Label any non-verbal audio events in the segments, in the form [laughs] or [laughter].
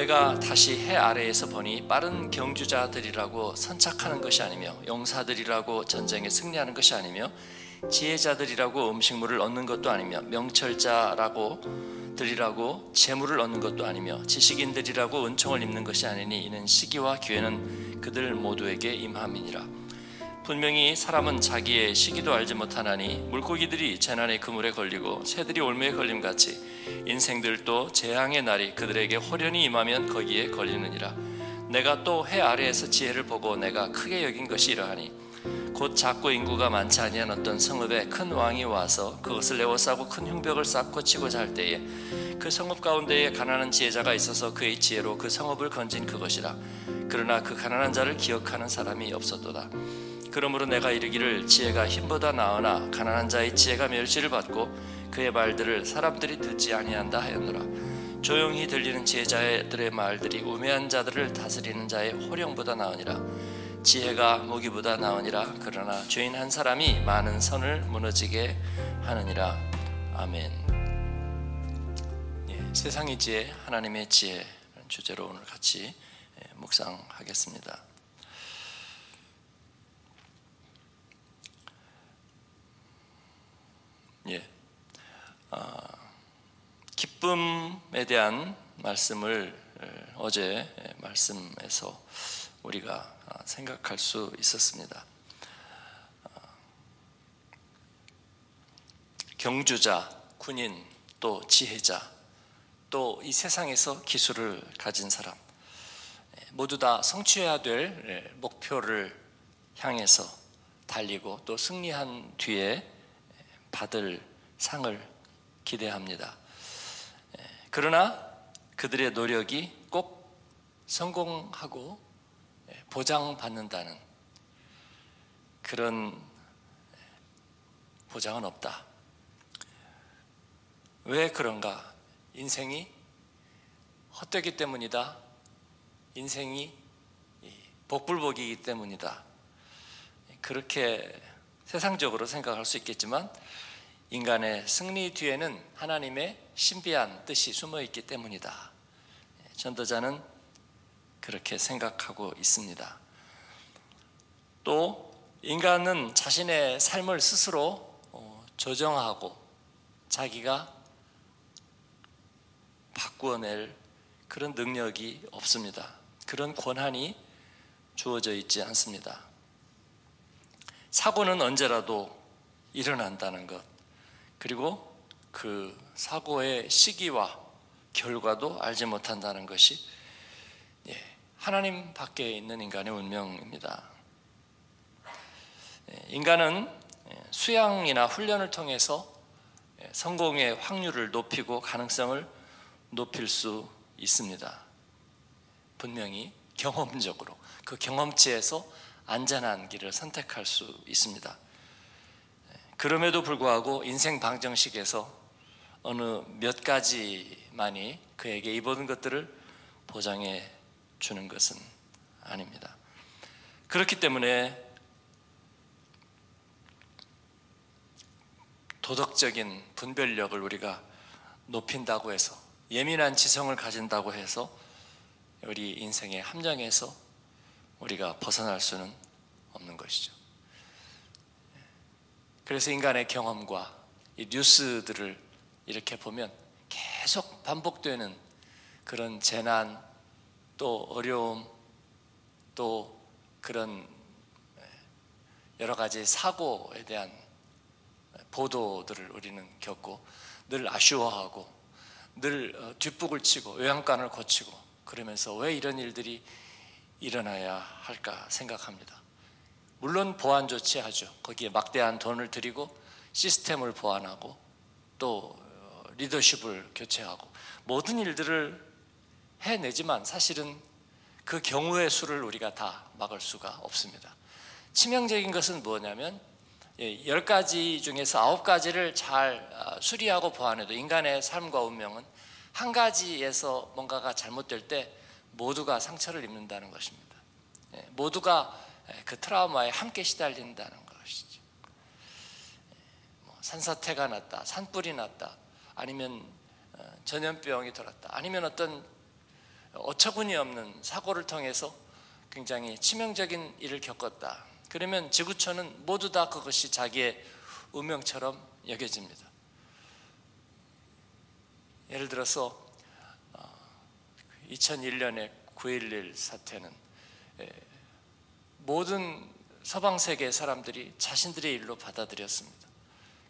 내가 다시 해 아래에서 보니 빠른 경주자들이라고 선착하는 것이 아니며 용사들이라고 전쟁에 승리하는 것이 아니며 지혜자들이라고 음식물을 얻는 것도 아니며 명철자라고 들이라고 재물을 얻는 것도 아니며 지식인들이라고 은총을 입는 것이 아니니 이는 시기와 기회는 그들 모두에게 임함이니라. 분명히 사람은 자기의 시기도 알지 못하나니 물고기들이 재난의 그물에 걸리고 새들이 올무에 걸림 같이 인생들도 재앙의 날이 그들에게 호련히 임하면 거기에 걸리느니라. 내가 또 해 아래에서 지혜를 보고 내가 크게 여긴 것이 이러하니 곧 작고 인구가 많지 아니한 어떤 성읍에 큰 왕이 와서 그것을 에워싸고 큰 흉벽을 쌓고 치고자 할 때에 그 성읍 가운데에 가난한 지혜자가 있어서 그의 지혜로 그 성읍을 건진 그것이라. 그러나 그 가난한 자를 기억하는 사람이 없었도다. 그러므로 내가 이르기를 지혜가 힘보다 나으나 가난한 자의 지혜가 멸시를 받고 그의 말들을 사람들이 듣지 아니한다 하였노라. 조용히 들리는 지혜자들의 말들이 우매한 자들을 다스리는 자의 호령보다 나으니라. 지혜가 모기보다 나으니라. 그러나 죄인 한 사람이 많은 선을 무너지게 하느니라. 아멘. 예, 세상의 지혜 하나님의 지혜 주제로 오늘 같이 예, 묵상하겠습니다 예, 어, 기쁨에 대한 말씀을 어제 말씀에서 우리가 생각할 수 있었습니다. 경주자, 군인, 또 지혜자, 또 이 세상에서 기술을 가진 사람 모두 다 성취해야 될 목표를 향해서 달리고 또 승리한 뒤에 받을 상을 기대합니다. 그러나 그들의 노력이 꼭 성공하고 보장받는다는 그런 보장은 없다. 왜 그런가? 인생이 헛되기 때문이다. 인생이 복불복이기 때문이다. 그렇게 세상적으로 생각할 수 있겠지만 인간의 승리 뒤에는 하나님의 신비한 뜻이 숨어 있기 때문이다. 전도자는 그렇게 생각하고 있습니다. 또 인간은 자신의 삶을 스스로 어, 조정하고 자기가 바꾸어낼 그런 능력이 없습니다. 그런 권한이 주어져 있지 않습니다. 사고는 언제라도 일어난다는 것, 그리고 그 사고의 시기와 결과도 알지 못한다는 것이 하나님 밖에 있는 인간의 운명입니다. 예, 인간은 예, 수양이나 훈련을 통해서 예, 성공의 확률을 높이고 가능성을 높일 수 있습니다. 분명히 경험적으로 그 경험치에서 안전한 길을 선택할 수 있습니다. 그럼에도 불구하고 인생 방정식에서 어느 몇 가지만이 그에게 이 모든 것들을 보장해 주는 것은 아닙니다. 그렇기 때문에 도덕적인 분별력을 우리가 높인다고 해서 예민한 지성을 가진다고 해서 우리 인생의 함정에서 우리가 벗어날 수는 없는 것이죠. 그래서 인간의 경험과 이 뉴스들을 이렇게 보면 계속 반복되는 그런 재난, 또 어려움, 또 그런 여러 가지 사고에 대한 보도들을 우리는 겪고 늘 아쉬워하고 늘 어, 뒷북을 치고 외양간을 거치고 그러면서 왜 이런 일들이 일어나야 할까 생각합니다. 물론 보안 조치하죠. 거기에 막대한 돈을 들이고 시스템을 보완하고 또 어, 리더십을 교체하고 모든 일들을 해내지만 사실은 그 경우의 수를 우리가 다 막을 수가 없습니다. 치명적인 것은 뭐냐면 예, 열 가지 중에서 아홉 가지를 잘 아, 수리하고 보완해도 인간의 삶과 운명은 한 가지에서 뭔가가 잘못될 때 모두가 상처를 입는다는 것입니다. 예, 모두가 예, 그 트라우마에 함께 시달린다는 것이죠. 뭐 산사태가 났다, 산불이 났다, 아니면 어, 전염병이 돌았다, 아니면 어떤 어처구니 없는 사고를 통해서 굉장히 치명적인 일을 겪었다. 그러면 지구촌은 모두 다 그것이 자기의 운명처럼 여겨집니다. 예를 들어서 2001년에 어, 9.11 사태는 모든 서방 세계 사람들이 자신들의 일로 받아들였습니다.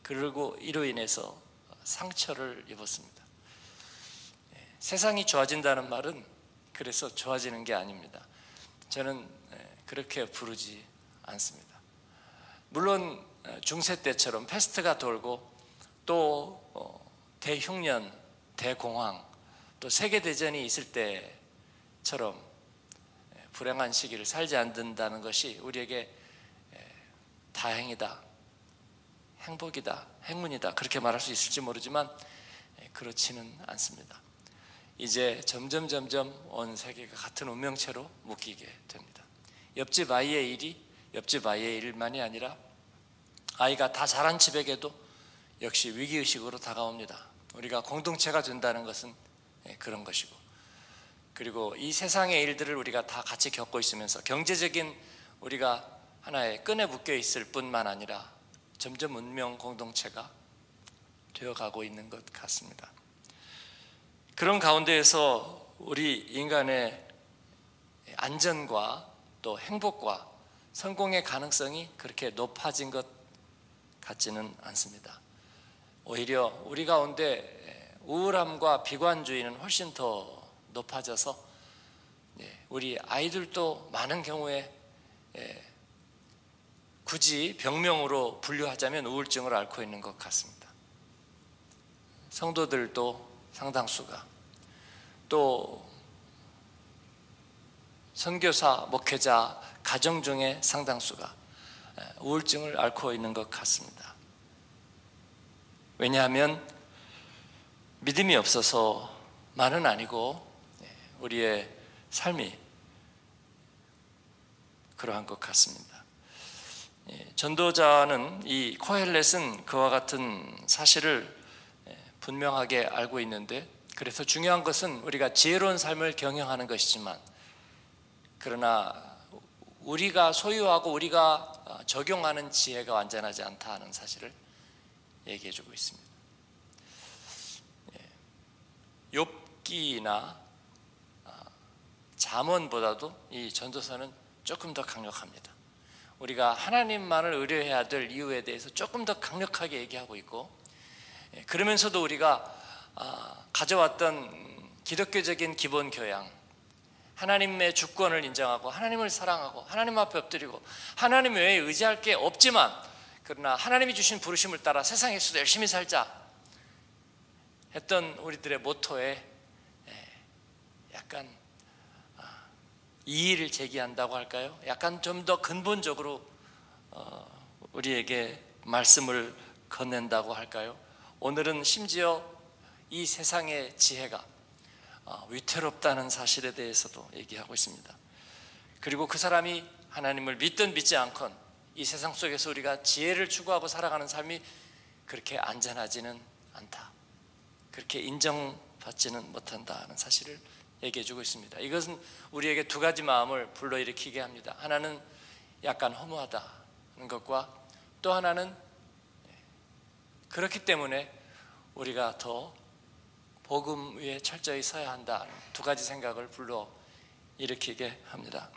그리고 이로 인해서 상처를 입었습니다. 세상이 좋아진다는 말은 그래서 좋아지는 게 아닙니다. 저는 그렇게 부르지 않습니다. 물론 중세 때처럼 패스트가 돌고 또 어, 대흉년, 대공황, 또 세계 대전이 있을 때처럼 불행한 시기를 살지 않는다는 것이 우리에게 다행이다, 행복이다, 행운이다 그렇게 말할 수 있을지 모르지만 그렇지는 않습니다. 이제 점점 점점 온 세계가 같은 운명체로 묶이게 됩니다. 옆집 아이의 일이 옆집 아이의 일만이 아니라 아이가 다 자란 집에게도 역시 위기의식으로 다가옵니다. 우리가 공동체가 된다는 것은 예, 그런 것이고 그리고 이 세상의 일들을 우리가 다 같이 겪고 있으면서 경제적인 우리가 하나의 끈에 묶여 있을 뿐만 아니라 점점 운명 공동체가 되어가고 있는 것 같습니다. 그런 가운데에서 우리 인간의 안전과 또 행복과 성공의 가능성이 그렇게 높아진 것 같지는 않습니다. 오히려 우리 가운데 우울함과 비관주의는 훨씬 더 높아져서 예, 우리 아이들도 많은 경우에 예, 굳이 병명으로 분류하자면 우울증을 앓고 있는 것 같습니다. 성도들도 상당수가 또 선교사, 목회자, 가정 중에 상당수가 우울증을 앓고 있는 것 같습니다. 왜냐하면 믿음이 없어서만은 아니고 우리의 삶이 그러한 것 같습니다. 전도자는 이 코헬렛은 그와 같은 사실을 분명하게 알고 있는데 그래서 중요한 것은 우리가 지혜로운 삶을 경영하는 것이지만 그러나 우리가 소유하고 우리가 어, 적용하는 지혜가 완전하지 않다 는 사실을 얘기해 주고 있습니다. 예. 욥기나 어, 잠언보다도 이 전도서는 조금 더 강력합니다. 우리가 하나님만을 의뢰해야 될 이유에 대해서 조금 더 강력하게 얘기하고 있고 예, 그러면서도 우리가 아, 가져왔던 기독교적인 기본 교양 하나님의 주권을 인정하고 하나님을 사랑하고 하나님 앞에 엎드리고 하나님 외에 의지할 게 없지만 그러나 하나님이 주신 부르심을 따라 세상에서도 열심히 살자 했던 우리들의 모토에 약간 아, 이의를 제기한다고 할까요? 약간 좀 더 근본적으로 어, 우리에게 말씀을 건넨다고 할까요? 오늘은 심지어 이 세상의 지혜가 어, 위태롭다는 사실에 대해서도 얘기하고 있습니다. 그리고 그 사람이 하나님을 믿든 믿지 않건 이 세상 속에서 우리가 지혜를 추구하고 살아가는 삶이 그렇게 안전하지는 않다. 그렇게 인정받지는 못한다는 사실을 얘기해 주고 있습니다. 이것은 우리에게 두 가지 마음을 불러일으키게 합니다. 하나는 약간 허무하다는 것과 또 하나는 그렇기 때문에 우리가 더 복음 위에 철저히 서야 한다. 두 가지 생각을 불러 일으키게 합니다.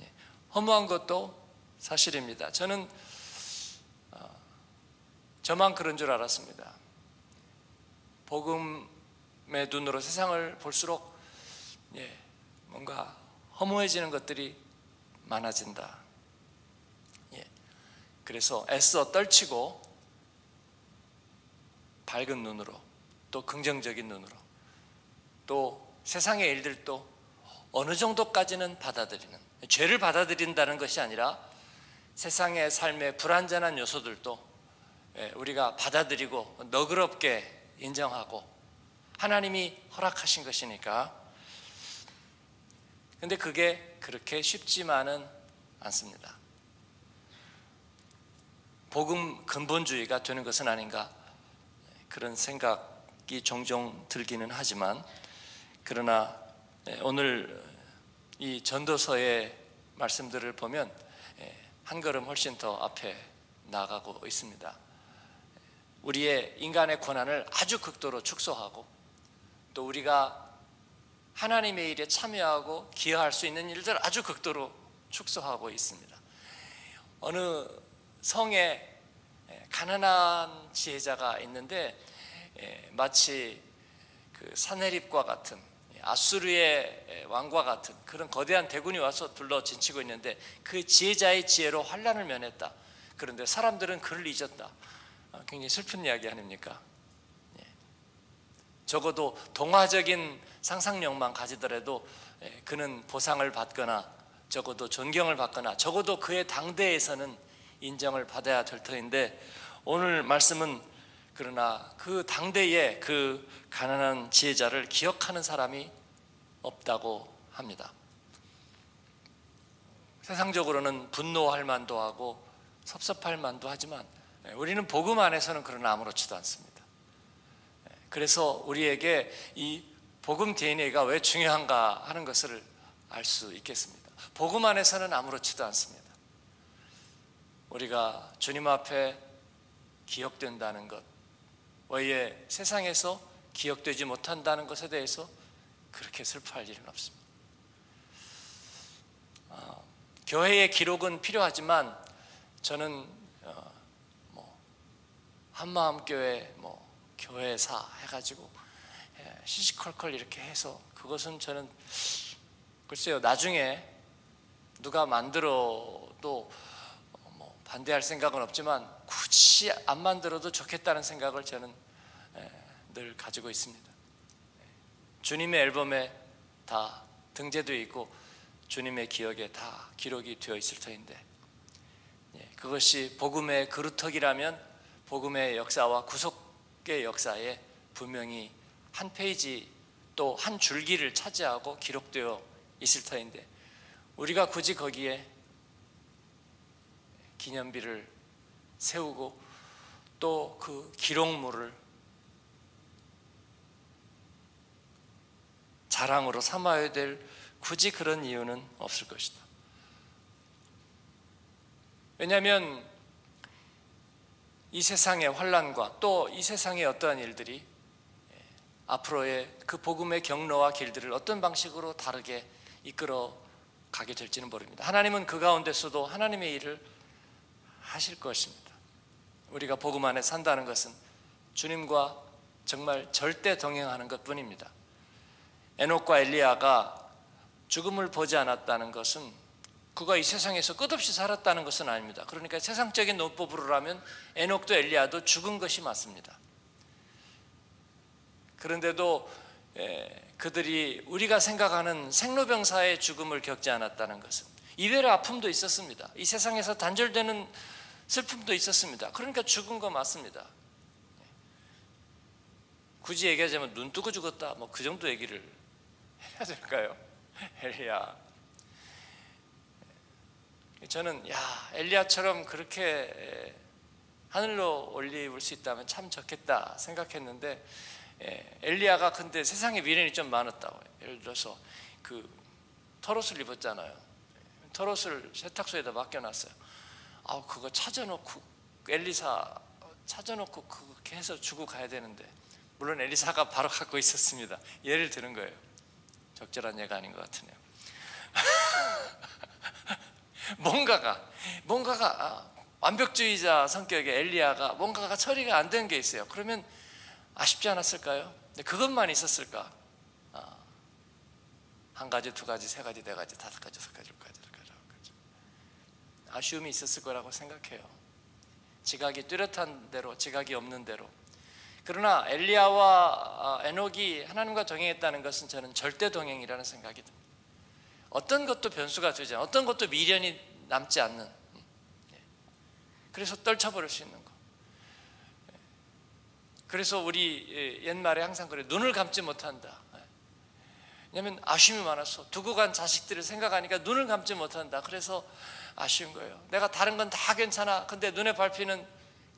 예, 허무한 것도 사실입니다. 저는 어, 저만 그런 줄 알았습니다. 복음의 눈으로 세상을 볼수록 예, 뭔가 허무해지는 것들이 많아진다. 예, 그래서 애써 떨치고 밝은 눈으로 또 긍정적인 눈으로 또 세상의 일들도 어느 정도까지는 받아들이는 죄를 받아들인다는 것이 아니라 세상의 삶의 불완전한 요소들도 예, 우리가 받아들이고 너그럽게 인정하고 하나님이 허락하신 것이니까 근데 그게 그렇게 쉽지만은 않습니다. 복음 근본주의가 되는 것은 아닌가 그런 생각 종종 들기는 하지만 그러나 예, 오늘 이 전도서의 말씀들을 보면 예, 한 걸음 훨씬 더 앞에 나가고 있습니다. 우리의 인간의 권한을 아주 극도로 축소하고 또 우리가 하나님의 일에 참여하고 기여할 수 있는 일들 아주 극도로 축소하고 있습니다. 어느 성에 가난한 지혜자가 있는데 마치 그 사내립과 같은 아수르의 왕과 같은 그런 거대한 대군이 와서 둘러 진치고 있는데 그 지혜자의 지혜로 환란을 면했다. 그런데 사람들은 그를 잊었다. 아, 굉장히 슬픈 이야기 아닙니까? 예. 적어도 동화적인 상상력만 가지더라도 예, 그는 보상을 받거나 적어도 존경을 받거나 적어도 그의 당대에서는 인정을 받아야 될 터인데 오늘 말씀은 그러나 그 당대에 그 가난한 지혜자를 기억하는 사람이 없다고 합니다. 세상적으로는 분노할 만도 하고 섭섭할 만도 하지만 우리는 복음 안에서는 그러나 아무렇지도 않습니다. 그래서 우리에게 이 복음 DNA가 왜 중요한가 하는 것을 알 수 있겠습니다. 복음 안에서는 아무렇지도 않습니다. 우리가 주님 앞에 기억된다는 것, 외에 세상에서 기억되지 못한다는 것에 대해서 그렇게 슬퍼할 일은 없습니다. 어, 교회의 기록은 필요하지만 저는 어, 뭐 한마음 교회 뭐 교회사 해가지고 예, 시시콜콜 이렇게 해서 그것은 저는 글쎄요 나중에 누가 만들어도 뭐 반대할 생각은 없지만 굳이 안 만들어도 좋겠다는 생각을 저는 예, 늘 가지고 있습니다. 주님의 앨범에 다 등재되어 있고 주님의 기억에 다 기록이 되어 있을 터인데 예, 그것이 복음의 그루터기라면 복음의 역사와 구속 의 역사에 분명히 한 페이지 또 한 줄기를 차지하고 기록되어 있을 터인데 우리가 굳이 거기에 기념비를 세우고 또 그 기록물을 자랑으로 삼아야 될 굳이 그런 이유는 없을 것이다. 왜냐하면 이 세상의 환란과 또 이 세상의 어떠한 일들이 앞으로의 그 복음의 경로와 길들을 어떤 방식으로 다르게 이끌어 가게 될지는 모릅니다. 하나님은 그 가운데서도 하나님의 일을 하실 것입니다. 우리가 복음 안에 산다는 것은 주님과 정말 절대 동행하는 것 뿐입니다. 에녹과 엘리야가 죽음을 보지 않았다는 것은 그가 이 세상에서 끝없이 살았다는 것은 아닙니다. 그러니까 세상적인 논법으로라면 에녹도 엘리야도 죽은 것이 맞습니다. 그런데도 그들이 우리가 생각하는 생로병사의 죽음을 겪지 않았다는 것은 이별의 아픔도 있었습니다. 이 세상에서 단절되는 슬픔도 있었습니다. 그러니까 죽은 거 맞습니다. 굳이 얘기하자면 눈 뜨고 죽었다. 뭐 그 정도 얘기를 해야 될까요? [laughs] 엘리야. 저는 야 엘리야처럼 그렇게 하늘로 올리울 수 있다면 참 좋겠다 생각했는데 엘리야가 근데 세상에 미련이 좀 많았다고 예를 들어서 그 털옷을 입었잖아요. 털옷을 세탁소에다 맡겨놨어요. 아 그거 찾아놓고 엘리사 찾아놓고 그렇게 해서 주고 가야 되는데 물론 엘리사가 바로 갖고 있었습니다. 예를 드는 거예요. 적절한 예가 아닌 것 같으네요. [laughs] 뭔가가 뭔가가 아, 완벽주의자 성격의 엘리야가 뭔가가 처리가 안 된 게 있어요. 그러면 아쉽지 않았을까요? 그것만 있었을까? 아, 한 가지, 두 가지, 세 가지, 네 가지, 다섯 가지, 여섯 가지, 가지. 아쉬움이 있었을 거라고 생각해요. 지각이 뚜렷한 대로, 지각이 없는 대로. 그러나 엘리야와 아, 에녹이 하나님과 동행했다는 것은 저는 절대 동행이라는 생각이 듭니다. 어떤 것도 변수가 되지 않, 어떤 것도 미련이 남지 않는. 음, 예. 그래서 떨쳐버릴 수 있는 거. 예. 그래서 우리 예, 옛말에 항상 그래 눈을 감지 못한다. 왜냐하면 아쉬움이 많아서 두고 간 자식들을 생각하니까 눈을 감지 못한다. 그래서 아쉬운 거예요. 내가 다른 건 다 괜찮아. 근데 눈에 밟히는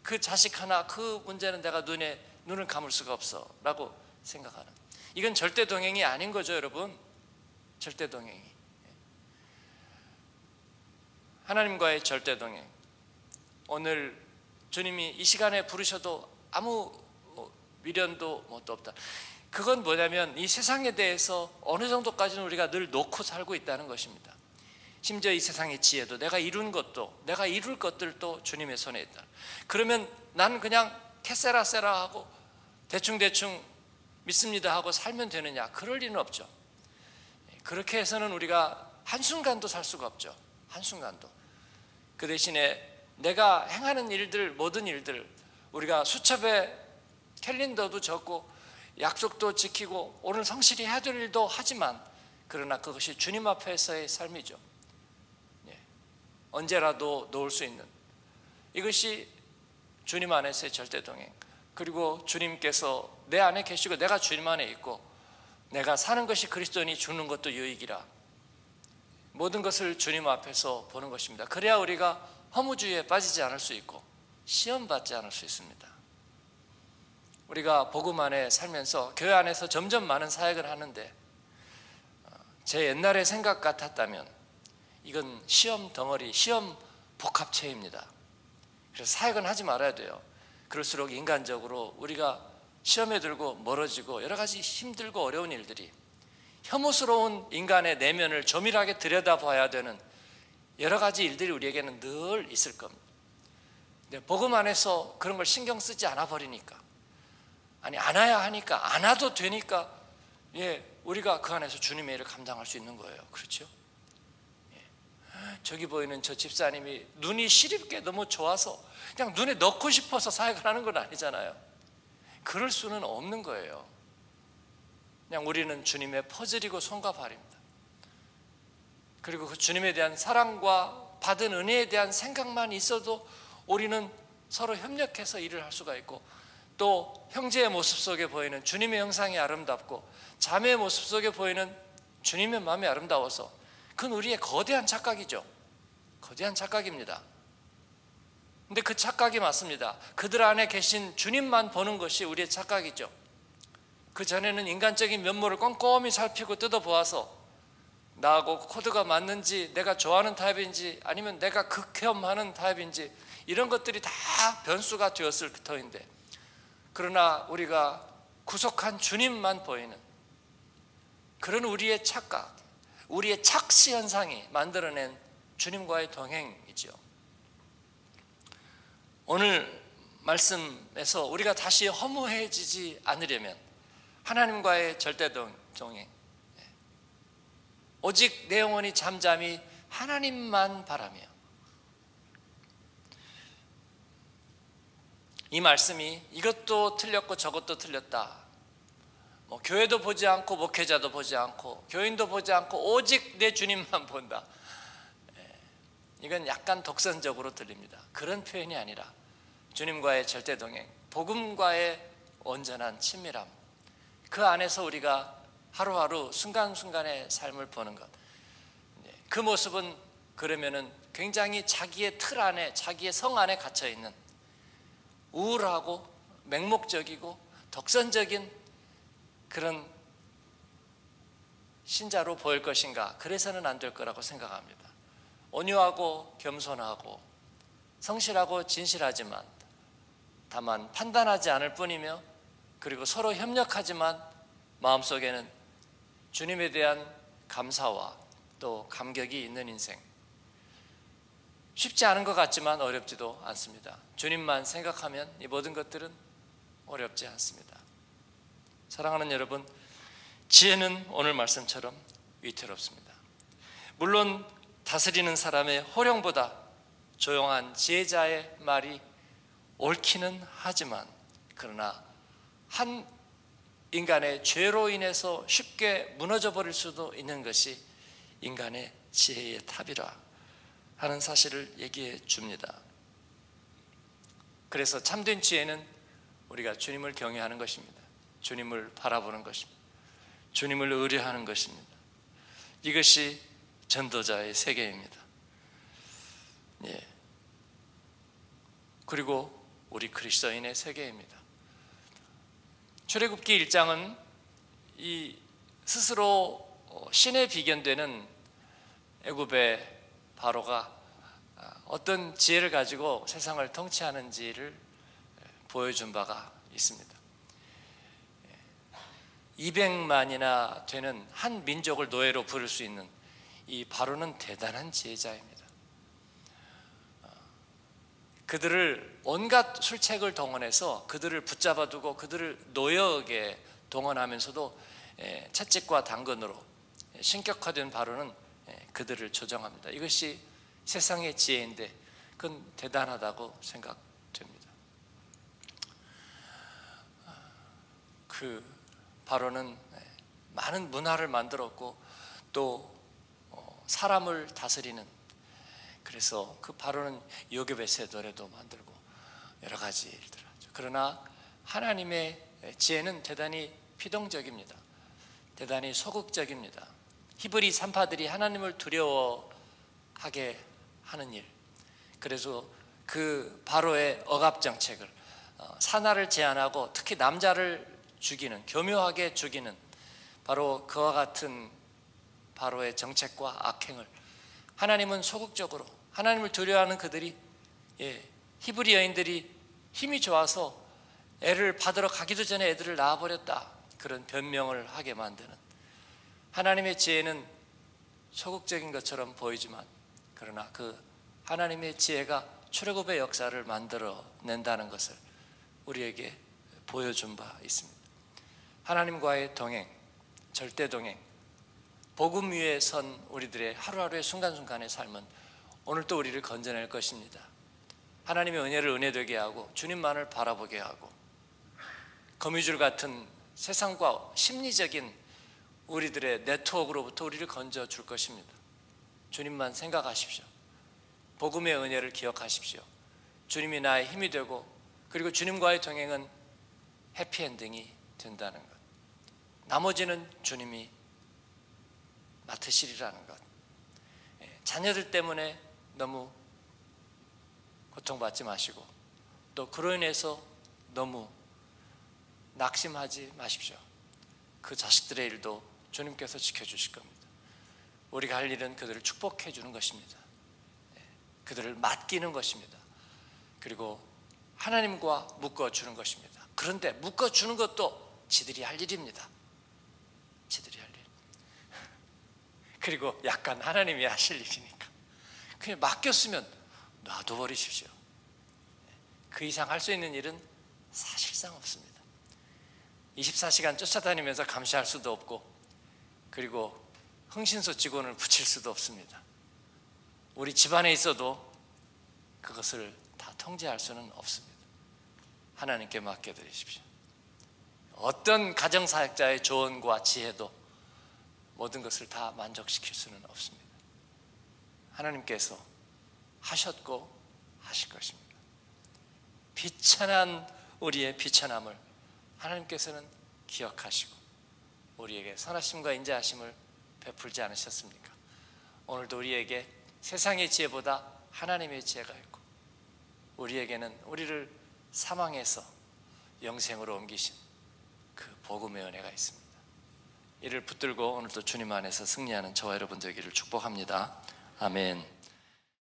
그 자식 하나, 그 문제는 내가 눈에 눈을 감을 수가 없어. 라고 생각하는. 이건 절대 동행이 아닌 거죠, 여러분. 절대 동행이. 하나님과의 절대 동행. 오늘 주님이 이 시간에 부르셔도 아무 뭐 미련도 뭣도 없다. 그건 뭐냐면 이 세상에 대해서 어느 정도까지는 우리가 늘 놓고 살고 있다는 것입니다. 심지어 이 세상의 지혜도 내가 이룬 것도 내가 이룰 것들도 주님의 손에 있다. 그러면 난 그냥 캐세라세라 하고 대충대충 믿습니다 하고 살면 되느냐? 그럴 리는 없죠. 그렇게 해서는 우리가 한순간도 살 수가 없죠. 한순간도. 그 대신에 내가 행하는 일들, 모든 일들, 우리가 수첩에 캘린더도 적고 약속도 지키고 오늘 성실히 해야 될 일도 하지만 그러나 그것이 주님 앞에서의 삶이죠. 예. 언제라도 놓을 수 있는 이것이 주님 안에서의 절대 동행. 그리고 주님께서 내 안에 계시고 내가 주님 안에 있고 내가 사는 것이 그리스도인이 주는 것도 유익이라. 모든 것을 주님 앞에서 보는 것입니다. 그래야 우리가 허무주의에 빠지지 않을 수 있고 시험 받지 않을 수 있습니다. 우리가 복음 안에 살면서 교회 안에서 점점 많은 사역을 하는데 어, 제 옛날의 생각 같았다면 이건 시험 덩어리, 시험 복합체입니다. 그래서 사역은 하지 말아야 돼요. 그럴수록 인간적으로 우리가 시험에 들고 멀어지고 여러 가지 힘들고 어려운 일들이 혐오스러운 인간의 내면을 조밀하게 들여다봐야 되는 여러 가지 일들이 우리에게는 늘 있을 겁니다. 복음 안에서 그런 걸 신경 쓰지 않아 버리니까 아니 안아야 하니까 안아도 되니까 예 우리가 그 안에서 주님의 일을 감당할 수 있는 거예요. 그렇죠? 예. 저기 보이는 저 집사님이 눈이 시립게 너무 좋아서 그냥 눈에 넣고 싶어서 사역을 하는 건 아니잖아요. 그럴 수는 없는 거예요. 그냥 우리는 주님의 퍼즐이고 손과 발입니다. 그리고 그 주님에 대한 사랑과 받은 은혜에 대한 생각만 있어도 우리는 서로 협력해서 일을 할 수가 있고 또 형제의 모습 속에 보이는 주님의 형상이 아름답고 자매의 모습 속에 보이는 주님의 마음이 아름다워서 그건 우리의 거대한 착각이죠. 거대한 착각입니다. 근데 그 착각이 맞습니다. 그들 안에 계신 주님만 보는 것이 우리의 착각이죠. 그 전에는 인간적인 면모를 꼼꼼히 살피고 뜯어보아서 나하고 코드가 맞는지 내가 좋아하는 타입인지 아니면 내가 극혐하는 타입인지 이런 것들이 다 변수가 되었을 터인데 그러나 우리가 구속한 주님만 보이는 그런 우리의 착각, 우리의 착시 현상이 만들어낸 주님과의 동행이죠. 오늘 말씀에서 우리가 다시 허무해지지 않으려면 하나님과의 절대 동행, 오직 내 영혼이 잠잠히 하나님만 바라며 이 말씀이 이것도 틀렸고 저것도 틀렸다. 뭐 교회도 보지 않고 목회자도 보지 않고 교인도 보지 않고 오직 내 주님만 본다. 예, 이건 약간 독선적으로 들립니다. 그런 표현이 아니라 주님과의 절대 동행, 복음과의 온전한 친밀함. 그 안에서 우리가 하루하루 순간순간의 삶을 보는 것. 예, 그 모습은 그러면은 굉장히 자기의 틀 안에, 자기의 성 안에 갇혀 있는 우울하고 맹목적이고 독선적인 그런 신자로 보일 것인가? 그래서는 안 될 거라고 생각합니다. 온유하고 겸손하고 성실하고 진실하지만 다만 판단하지 않을 뿐이며 그리고 서로 협력하지만 마음속에는 주님에 대한 감사와 또 감격이 있는 인생 쉽지 않은 것 같지만 어렵지도 않습니다. 주님만 생각하면 이 모든 것들은 어렵지 않습니다. 사랑하는 여러분, 지혜는 오늘 말씀처럼 위태롭습니다. 물론 다스리는 사람의 호령보다 조용한 지혜자의 말이 옳기는 하지만 그러나 한 인간의 죄로 인해서 쉽게 무너져 버릴 수도 있는 것이 인간의 지혜의 탑이라 하는 사실을 얘기해 줍니다. 그래서 참된 지혜는 우리가 주님을 경외하는 것입니다. 주님을 바라보는 것입니다. 주님을 의뢰하는 것입니다. 이것이 전도자의 세계입니다. 예. 그리고 우리 그리스도인의 세계입니다. 출애굽기 1장은 이 스스로 어, 신에 비견되는 애굽의 바로가 아, 어떤 지혜를 가지고 세상을 통치하는지를 보여준 바가 있습니다. 200만이나 되는 한 민족을 노예로 부를 수 있는 이 바로는 대단한 지혜자입니다. 그들을 온갖 술책을 동원해서 그들을 붙잡아두고 그들을 노역에 동원하면서도 예, 채찍과 당근으로 신격화된 바로는 예, 그들을 조정합니다. 이것이 세상의 지혜인데 그건 대단하다고 생각됩니다. 그 바로는 예, 많은 문화를 만들었고 또 어, 사람을 다스리는 그래서 그 바로는 요괴베스의 노래도 만들고 여러 가지 일들을 하죠. 그러나 하나님의 지혜는 대단히 피동적입니다. 대단히 소극적입니다. 히브리 산파들이 하나님을 두려워하게 하는 일. 그래서 그 바로의 억압 정책을 어, 산하를 제한하고 특히 남자를 죽이는 교묘하게 죽이는 바로 그와 같은 바로의 정책과 악행을 하나님은 소극적으로 하나님을 두려워하는 그들이 예, 히브리 여인들이 힘이 좋아서 애를 받으러 가기도 전에 애들을 낳아버렸다 그런 변명을 하게 만드는 하나님의 지혜는 소극적인 것처럼 보이지만 그러나 그 하나님의 지혜가 출애굽의 역사를 만들어 낸다는 것을 우리에게 보여준 바 있습니다. 하나님과의 동행, 절대 동행, 복음 위에 선 우리들의 하루하루의 순간순간의 삶은 오늘도 우리를 건져낼 것입니다. 하나님의 은혜를 은혜되게 하고 주님만을 바라보게 하고 거미줄 같은 세상과 심리적인 우리들의 네트워크로부터 우리를 건져 줄 것입니다. 주님만 생각하십시오. 복음의 은혜를 기억하십시오. 주님이 나의 힘이 되고 그리고 주님과의 동행은 해피엔딩이 된다는 것. 나머지는 주님이 맡으시리라는 것. 예, 자녀들 때문에 너무 고통받지 마시고 또 그로 인해서 너무 낙심하지 마십시오. 그 자식들의 일도 주님께서 지켜주실 겁니다. 우리가 할 일은 그들을 축복해 주는 것입니다. 네, 그들을 맡기는 것입니다. 그리고 하나님과 묶어 주는 것입니다. 그런데 묶어 주는 것도 지들이 할 일입니다. 지들이 할 일. [laughs] 그리고 약간 하나님이 하실 일이니까 그냥 맡겼으면 놔둬 버리십시오. 네, 그 이상 할 수 있는 일은 사실상 없습니다. 24시간 쫓아다니면서 감시할 수도 없고 그리고 흥신소 직원을 붙일 수도 없습니다. 우리 집안에 있어도 그것을 다 통제할 수는 없습니다. 하나님께 맡겨드리십시오. 어떤 가정사역자의 조언과 지혜도 모든 것을 다 만족시킬 수는 없습니다. 하나님께서 하셨고 하실 것입니다. 비천한 우리의 비천함을 하나님께서는 기억하시고 우리에게 선하심과 인자하심을 베풀지 않으셨습니까? 오늘도 우리에게 세상의 지혜보다 하나님의 지혜가 있고 우리에게는 우리를 사망에서 영생으로 옮기신 그 복음의 은혜가 있습니다. 이를 붙들고 오늘도 주님 안에서 승리하는 저와 여러분 되기를 축복합니다. 아멘.